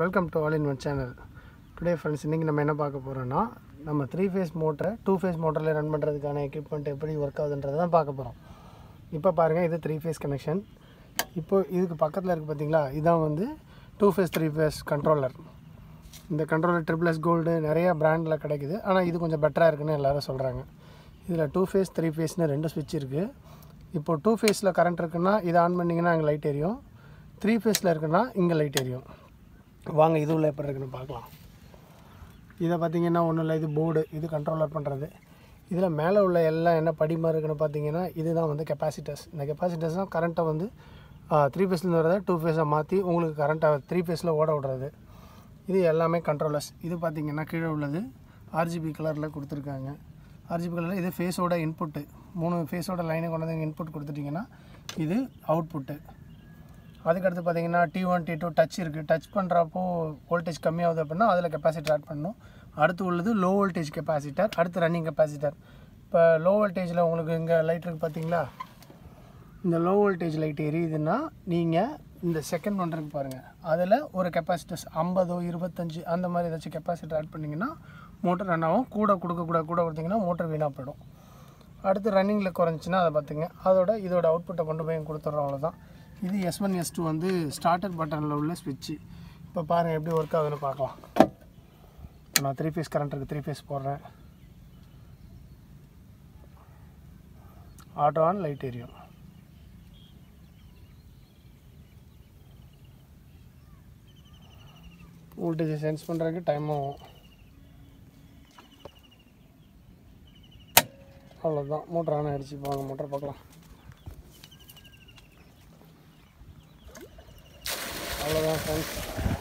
Welcome to all in one channel today friends இன்றைக்கி நம்ம என்ன பார்க்க போகிறோன்னா நம்ம த்ரீ ஃபேஸ் மோட்டரை டூ ஃபேஸ் மோட்டரில் ரன் பண்ணுறதுக்கான எக்யூப்மெண்ட் எப்படி ஒர்க் ஆகுதுன்றதை தான் பார்க்க போகிறோம் இப்போ பாருங்கள் இது த்ரீ ஃபேஸ் கனெக்ஷன் இப்போ இதுக்கு பக்கத்தில் இருக்குது பார்த்தீங்களா இதான் வந்து two phase three phase controller இந்த கண்ட்ரோலர் ட்ரிபிள் எஸ் கோல்டு நிறையா ப்ராண்டில் கிடைக்குது. ஆனால் இது கொஞ்சம் பெட்டராக இருக்குன்னு எல்லோரும் சொல்கிறாங்க இதில் டூ ஃபேஸ் த்ரீ ஃபேஸ்னு ரெண்டு ஸ்விட்ச் இருக்குது இப்போ டூ ஃபேஸில் கரண்ட் இருக்குன்னா இதை ஆன் பண்ணிங்கன்னா அங்கே லைட் எரியும். த்ரீ ஃபேஸில் இருக்குன்னா இங்கே லைட் எரியும். வாங்க இது உள்ள எப்படி இருக்குன்னு பார்க்கலாம். இதை பார்த்தீங்கன்னா ஒன்றும் இல்லை இது போர்டு இது கண்ட்ரோலர் பண்ணுறது இதில் மேலே உள்ள எல்லாம் என்ன படிமா இருக்குன்னு பார்த்தீங்கன்னா இதுதான் வந்து கெப்பாசிட்டர்ஸ் இந்த கெப்பாசிட்டர்ஸ் தான் கரண்ட்டை வந்து த்ரீ ஃபேஸ்லேருந்து வரதை டூ ஃபேஸாக மாற்றி உங்களுக்கு கரண்ட்டை த்ரீ ஃபேஸில் ஓட விடுறது. இது எல்லாமே கண்ட்ரோலர்ஸ் இது பார்த்தீங்கன்னா கீழே உள்ளது. ஆர்ஜிபி கலரில் கொடுத்துருக்காங்க. ஆர்ஜிபி கலரில் இது ஃபேஸோட இன்புட்டு மூணு ஃபேஸோட லைனை கொண்டு வந்து இன்புட் கொடுத்துட்டிங்கன்னா இது அவுட்புட்டு அதுக்கடுத்து பார்த்தீங்கன்னா T one T two touch இருக்குது டச் பண்ணுறப்போ வோல்டேஜ் கம்மியாகுது அப்படின்னா அதில் கெப்பாசிட்டர் ஆட் பண்ணணும். அடுத்து உள்ளது லோ வோல்டேஜ் கெப்பாசிட்டர் அடுத்து ரன்னிங் கெப்பாசிட்டர் இப்போ லோ வோல்டேஜில் உங்களுக்கு இங்கே லைட் இருக்குது பார்த்தீங்களா? இந்த லோ வோல்டேஜ் லைட் எரியுதுன்னா நீங்கள் இந்த செகண்ட் ஒன் இருக்கு பாருங்கள் அதில் ஒரு கெப்பாசிட்டர்ஸ் ஐம்பதோ இருபத்தஞ்சு அந்த மாதிரி ஏதாச்சும் கெப்பாசிட்டர் ஆட் பண்ணிங்கன்னா மோட்டர் ரன் ஆகும். கூட கொடுக்கக்கூட கூட கொடுத்தீங்கன்னா மோட்டர் வீணாக போயிடும். அடுத்து ரன்னிங்கில் குறைஞ்சின்னா அதை பார்த்துங்க. அதோட இதோட அவுட்புட்டை கொண்டு போய் கொடுத்துட்றோம் அவ்வளோதான் இது எஸ் ஒன் எஸ் டூ வந்து ஸ்டார்டர் பட்டனில் உள்ள ஸ்விட்ச்சு இப்போ பாருங்கள் எப்படி ஒர்க் ஆகுதுன்னு பார்க்கலாம். இப்போ நான் த்ரீ ஃபேஸ் கரண்ட் இருக்குது த்ரீ ஃபேஸ் போடுறேன். ஆட்டோ ஆன் லைட் எரியும் வோல்டேஜை சென்ஸ் பண்ணுறதுக்கு டைம் ஆகும். அவ்வளோதான் மோட்டர் ஆன் ஆகிடுச்சு வாங்க மோட்டர் பார்க்கலாம். அவ்வளோதான் ஃப்ரெண்ட்ஸ்